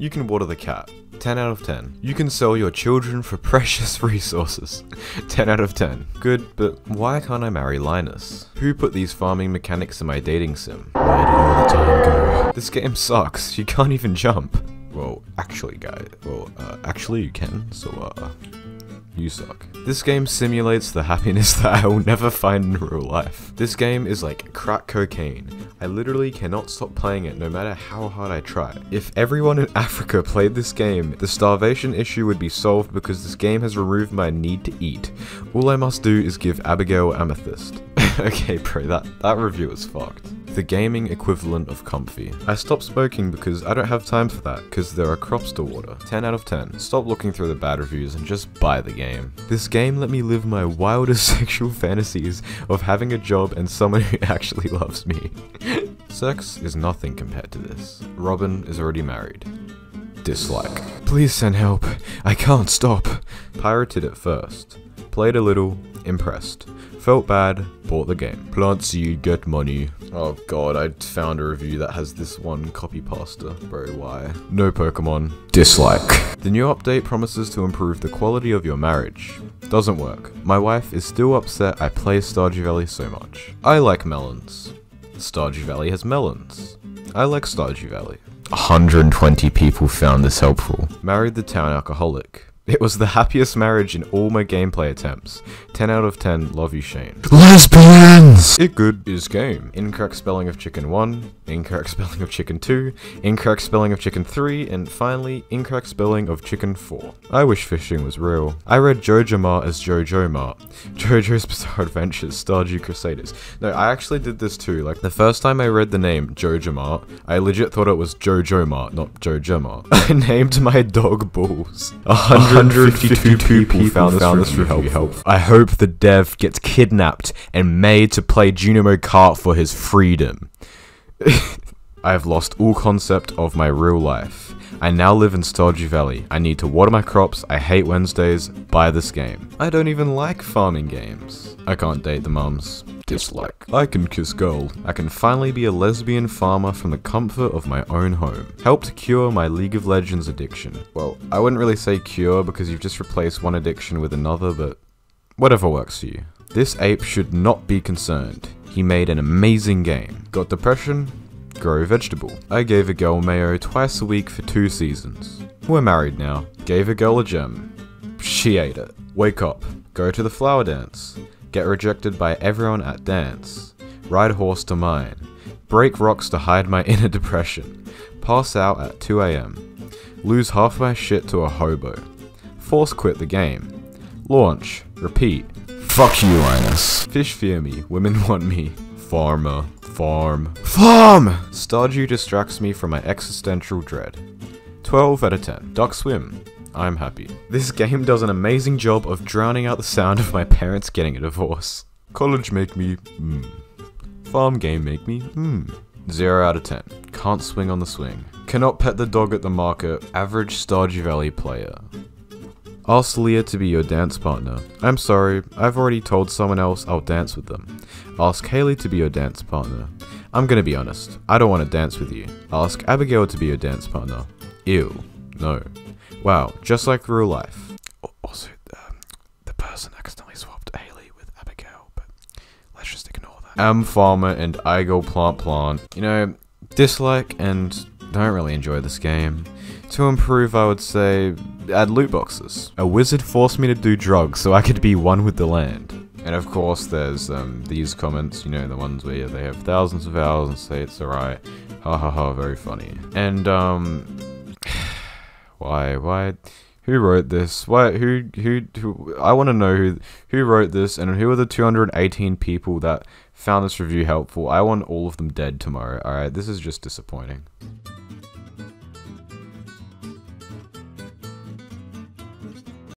You can water the cat. 10 out of 10. You can sell your children for precious resources. 10 out of 10. Good, but why can't I marry Linus? Who put these farming mechanics in my dating sim? Where did all the time go? This game sucks. You can't even jump. Well, actually, guys. Well, uh, actually you can, so, uh... You suck. This game simulates the happiness that I will never find in real life. This game is like crack cocaine. I literally cannot stop playing it no matter how hard I try. If everyone in Africa played this game, the starvation issue would be solved because this game has removed my need to eat. All I must do is give Abigail amethyst. okay bro, that, that review is fucked the gaming equivalent of comfy. I stopped smoking because I don't have time for that, because there are crops to water. 10 out of 10. Stop looking through the bad reviews and just buy the game. This game let me live my wildest sexual fantasies of having a job and someone who actually loves me. Sex is nothing compared to this. Robin is already married. Dislike. Please send help. I can't stop. Pirated at first. Played a little. Impressed. Felt bad, bought the game. Plant seed, get money. Oh god, I found a review that has this one copy pasta. Bro, why? No Pokemon. Dislike. The new update promises to improve the quality of your marriage. Doesn't work. My wife is still upset I play Stardew Valley so much. I like melons. Stardew Valley has melons. I like Stardew Valley. 120 people found this helpful. Married the town alcoholic. It was the happiest marriage in all my gameplay attempts. 10 out of 10, love you Shane. Lesbians! It good is game. Incorrect spelling of chicken 1, incorrect spelling of chicken 2, incorrect spelling of chicken 3, and finally, incorrect spelling of chicken 4. I wish fishing was real. I read JojaMart as Jojo Mart. Jojo's Bizarre Adventures, Stardew Crusaders. No, I actually did this too. Like, the first time I read the name JojaMart, I legit thought it was Jojo Mart, not JojaMart. I named my dog Bulls. A hundred 152 people, found this, review helpful. I hope the dev gets kidnapped and made to play Junimo Kart for his freedom. I have lost all concept of my real life. I now live in Stardew Valley. I need to water my crops, I hate Wednesdays, buy this game. I don't even like farming games. I can't date the mums. Dislike. I can kiss gold. I can finally be a lesbian farmer from the comfort of my own home. Help to cure my League of Legends addiction. Well, I wouldn't really say cure because you've just replaced one addiction with another, but whatever works for you. This ape should not be concerned. He made an amazing game. Got depression? Grow vegetable. I gave a girl mayo twice a week for two seasons. We're married now. Gave a girl a gem. She ate it. Wake up. Go to the flower dance. Get rejected by everyone at dance. Ride horse to mine. Break rocks to hide my inner depression. Pass out at 2am. Lose half my shit to a hobo. Force quit the game. Launch. Repeat. Fuck you, Linus. Fish fear me. Women want me. Farmer. Farm. Farm! Stardew distracts me from my existential dread. 12 out of 10. Duck swim. I'm happy. This game does an amazing job of drowning out the sound of my parents getting a divorce. College make me, hmm. Farm game make me, hmm. 0 out of 10. Can't swing on the swing. Cannot pet the dog at the market. Average Stardew Valley player. Ask Leah to be your dance partner. I'm sorry, I've already told someone else I'll dance with them. Ask Haley to be your dance partner. I'm gonna be honest, I don't want to dance with you. Ask Abigail to be your dance partner. Ew. No. Wow, just like real life. Also, um, the person accidentally swapped Haley with Abigail, but let's just ignore that. Am Farmer and I go plant plant. You know, dislike and don't really enjoy this game. To improve, I would say add loot boxes. A wizard forced me to do drugs so I could be one with the land. And of course, there's um, these comments, you know, the ones where they have thousands of hours and say it's alright. Ha ha ha, very funny. And, um, why, why, who wrote this? Why, who, who, who I want to know who, who wrote this and who are the 218 people that found this review helpful. I want all of them dead tomorrow, alright? This is just disappointing.